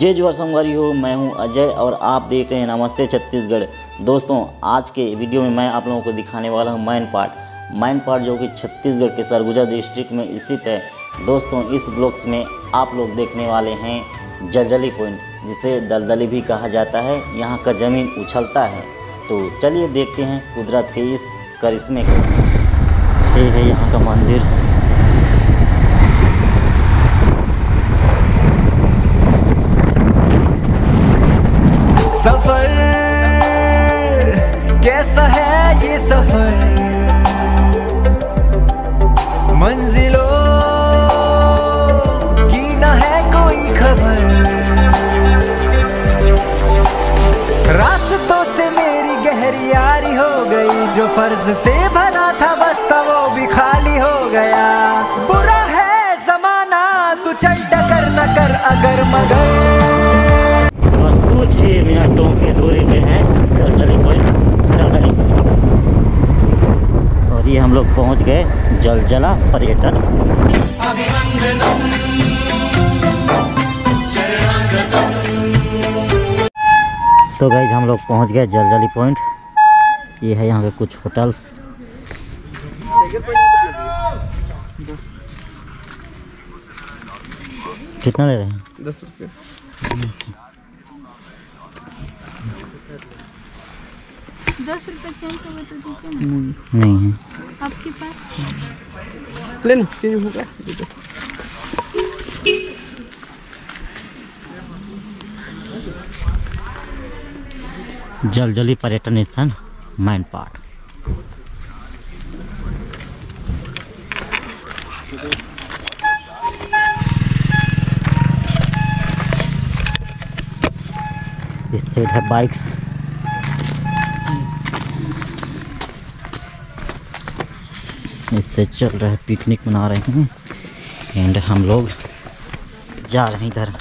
जय जोहर संगवारी हो, मैं हूँ अजय और आप देख रहे हैं नमस्ते छत्तीसगढ़। दोस्तों, आज के वीडियो में मैं आप लोगों को दिखाने वाला हूँ मैन पार्ट। मैन पार्ट जो कि छत्तीसगढ़ के सरगुजा डिस्ट्रिक्ट में स्थित है। दोस्तों, इस ब्लॉक्स में आप लोग देखने वाले हैं जलजली पॉइंट जिसे दलदली भी कहा जाता है। यहाँ का ज़मीन उछलता है। तो चलिए देखते हैं कुदरत के इस करिश्मे को। है यहाँ का मंदिर। सफ़र। कैसा है ये सफ़र? मंजिलों की न है कोई खबर। रास्तों से मेरी गहरी यारी हो गई। जो फ़र्ज़ से भरा था बस था, वो भी खाली हो गया। बुरा है जमाना, तू चल टकर न कर अगर मगर। पहुँच गए जलजला पर्यटन। तो गई हम लोग पहुँच गए जलजली पॉइंट। ये है यहाँ के कुछ होटल्स। कितना ले रहे हैं? दस रुपये। दस रुपए चेंज होगा तो दीजिए ना। नहीं है। आपके पास? ले लो चेंज होगा दो। जलजली पर्यटन स्थान माइंड पार्क इस साइड है बाइक्स इससे चल रहा है पिकनिक मना रहे हैं। एंड हम लोग जा रहे हैं इधर।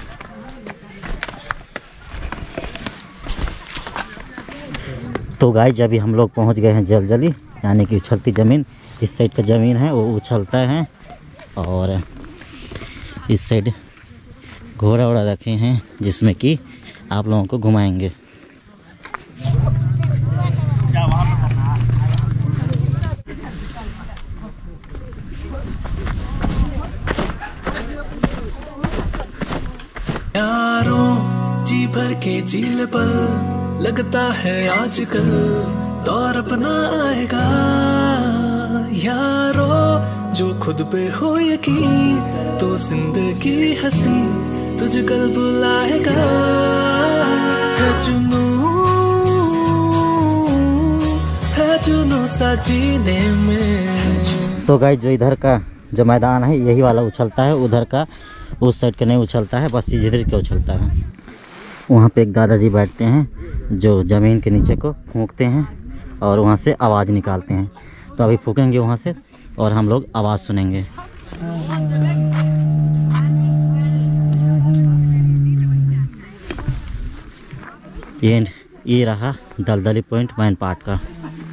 तो गाइज़ अभी हम लोग पहुँच गए हैं जलजली, यानी कि उछलती ज़मीन। इस साइड का ज़मीन है, वो उछलता है। और इस साइड घोड़ा वोड़ा रखे हैं, जिसमें कि आप लोगों को घुमाएँगे यारों जी भर के झील पल लगता है आजकल दौर अपना आएगा। यारो, जो खुद पे हो यकीन तो ज़िंदगी हँसी तुझ कल बुलाएगा। है जुनू सा जीने में। तो गाइज़ जो इधर का जो मैदान है, यही वाला उछलता है, उधर का, उस साइड का नहीं उछलता है, बस इधर का उछलता है। वहाँ पे एक दादाजी बैठते हैं, जो ज़मीन के नीचे को फूकते हैं और वहाँ से आवाज़ निकालते हैं। तो अभी फूकेंगे वहाँ से और हम लोग आवाज़ सुनेंगे। ये ये रहा दलदली पॉइंट मैन पार्ट का।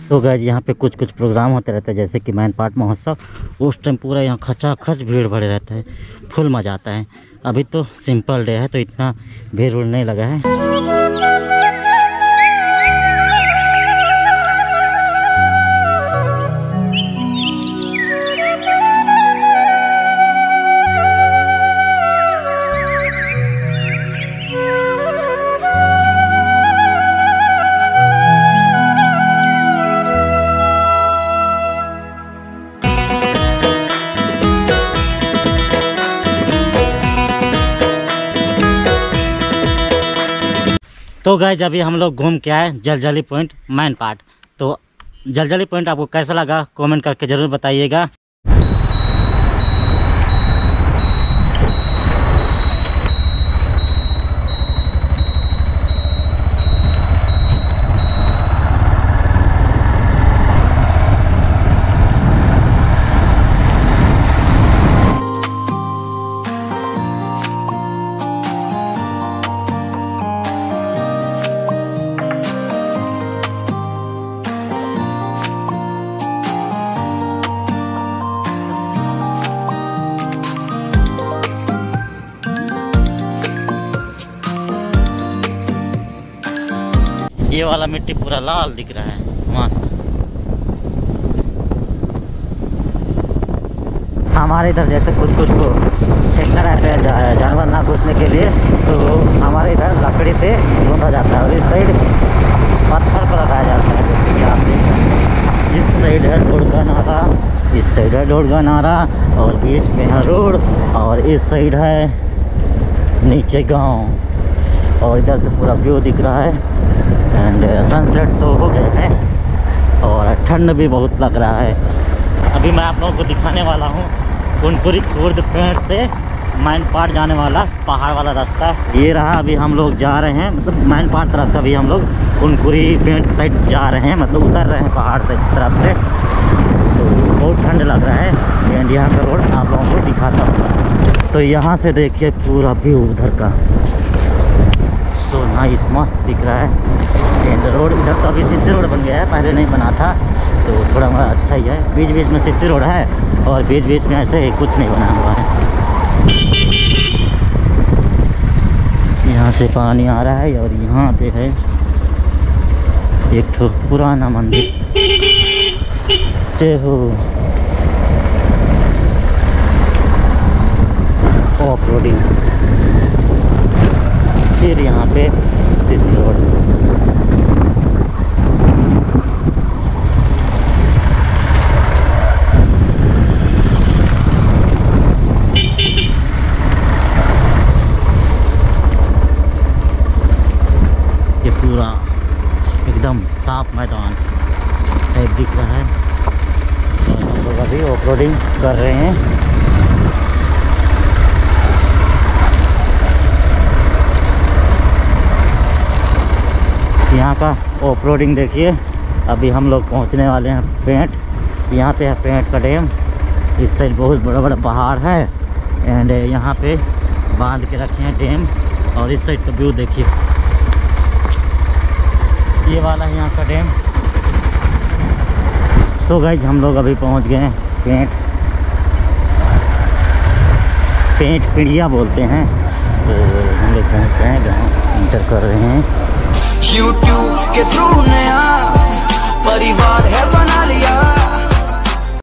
तो गैज यहाँ पे कुछ कुछ प्रोग्राम होते रहते हैं, जैसे कि मैन पाट महोत्सव। उस टाइम पूरा यहाँ खचा खच भीड़ भरे रहता है, फुल मज़ा आता है। अभी तो सिंपल डे है तो इतना भीड़ नहीं लगा है। तो गए जब हम लोग घूम के आए जलजली पॉइंट मैन पार्ट तो जलजली पॉइंट आपको कैसा लगा? कमेंट करके ज़रूर बताइएगा। ये वाला मिट्टी पूरा लाल दिख रहा है, मस्त। हमारे इधर जैसे कुछ कुछ को छेकना रहता है जानवर ना घुसने के लिए तो हमारे इधर लकड़ी से गोंदा जाता है और इस साइड पत्थर पर लगाया जाता है इस साइड है रोड का नारा, इस साइड है रोड का नारा, और बीच में है रोड, और इस साइड है नीचे गाँव। और इधर से पूरा व्यू दिख रहा है। एंड सनसेट तो हो गया है। और ठंड भी बहुत लग रहा है। अभी मैं आप लोगों को दिखाने वाला हूँ कुनपुरी खुर्द पेड़ से माइन पार्ट जाने वाला पहाड़ वाला रास्ता। ये रहा अभी हम लोग जा रहे हैं मतलब माइन पार्ट तरफ़ से अभी हम लोग कुनपुरी पेड़ साइड जा रहे हैं मतलब उतर रहे हैं पहाड़ से, तरफ़ से। तो बहुत ठंड लग रहा है। एंड यहाँ का रोड आप लोगों को दिखाता हूँ। तो यहाँ से देखिए पूरा व्यू उधर का। सो नाइस मस्त दिख रहा है। एंड रोड इधर तो अभी सीसी रोड बन गया है, पहले नहीं बना था तो थोड़ा मोड़ा अच्छा ही है। बीच बीच में सीसी रोड है, और बीच बीच में ऐसे ही कुछ नहीं बना हुआ है। यहाँ से पानी आ रहा है, और यहाँ पे है एक ठो पुराना मंदिर। से हो ऑफ़ रोडिंग पे। रोड ये पूरा एकदम साफ़ मैदान दिख रहा है। हम लोग अभी ऑफ़ कर रहे हैं। यहाँ का ऑफ़ रोडिंग देखिए। अभी हम लोग पहुँचने वाले हैं पेंट। यहाँ पे है पेंट का डैम। इस साइड बहुत बड़ा बड़ा पहाड़ है। एंड यहाँ पे बाँध के रखे हैं डैम। और इस साइड का व्यू देखिए। ये वाला है यहाँ का डैम। सो गाइज़ हम लोग अभी पहुँच गए हैं पेंट। पेंट पिड़िया बोलते हैं। तो हम लोग पहुँच गए हैं इंटर कर रहे हैं। यूट्यूब के थ्रू नया परिवार है बना